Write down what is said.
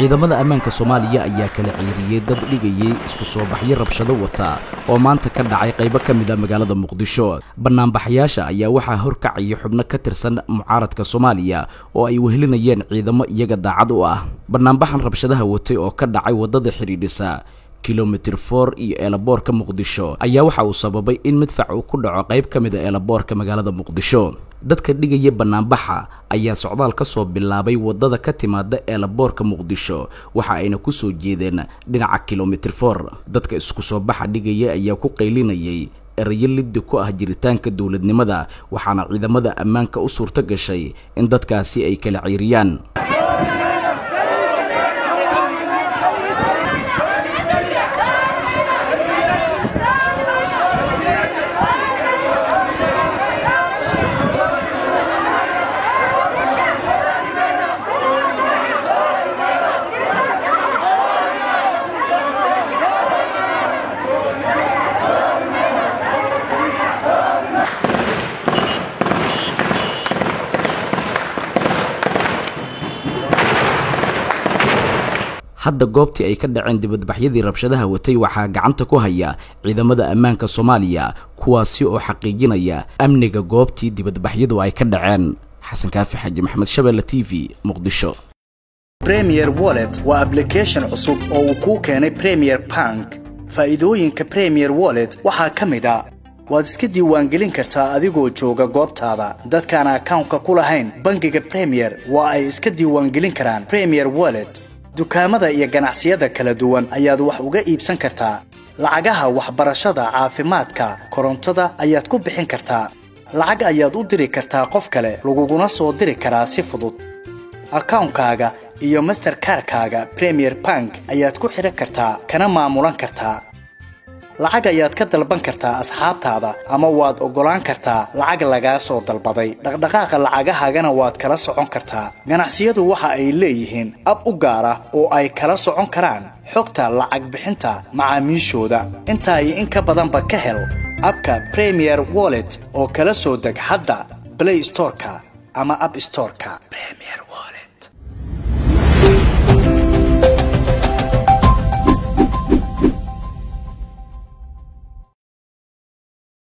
ciidamada ammaanka soomaaliya ayaa kala ciiriyey dad dhigayay isku soo baxyo rabshado wata oo maanta ka dhacay qaybo ka mid a magaalada muqdisho. Bannaanbaxayaasha ayaa waxaa horkacaya xubno ka tirsan mucaaradka soomaaliya oo ay wehelinayeen ciidamo iyaga daacad u ah. Bannaanbaxan rabshadaha watay oo ka dhacay waddada xidhiidhisa kilomitir for iyo eelaboorka muqdisho ayaa waxa uu sababay in midfac uu ku dhaco qayb ka mid a eelaboorka magaalada muqdisho. Dadka dhigaya bannaanbaxa ayaa socdaal ka soo bilaabay waddada ka timaada eelaboorka muqdisho waxa ayna ku soo jeedeen dhinaca kilomitir for dadka isku soo baxa dhigaya ayaa ku qaylinayay erayo liddi ku ah jiritaanka dowladnimada waxaana ciidamada ammaanka u suurto gashay in dadkaasi ay kala ciiriyaan hadda goobtii ay ka dhaceen dibadbaxyadii rabshadaha watay waxaa gacanta ku haya ciidamada ammaanka soomaaliya kuwaasi oo xaqiijinaya amniga goobtii dibadbaxyadu ay ka dhaceen. Xasan kaafi xaaji maxamed shabeelle t v muqdisho. Premier wallet waa ablication cusub oo uu kuu keenay premier bank. Faa'iidooyinka premier wallet waxaa ka mid a waad iska diiwaangelin kartaa adigoo jooga goobtaada. Dadkaan akawnka ku lahayn bangiga premier waa ay iska diiwaangelin karaan premier wallet dukaamada iyo ganacsiyada kala duwan ayaad wax uga iibsan kartaa. Lacagaha waxbarashada caafimaadka korontada ayaad ku bixin kartaa. Lacag ayaad u diri kartaa qof kale laguguna soo diri karaa si fudud. Akawnkaaga iyo masterkarkaaga premier bank ayaad ku xidhan kartaa kana maamulan kartaa lacag ayaad ka dalban kartaa asxaabtaada ama waad oggolaan kartaa lacag lagaa soo dalbaday dhaqdhaqaaqa lacagahaagana waad kala socon kartaa. Ganacsiyadu waxa ay leeyihiin ab u gaar ah oo ay kala socon karaan xogta lacag bixinta macaamiishooda. Intaa in ka badanba ka hel abka premier wallet oo kala soo deg hadda blay storeka ama ab storeka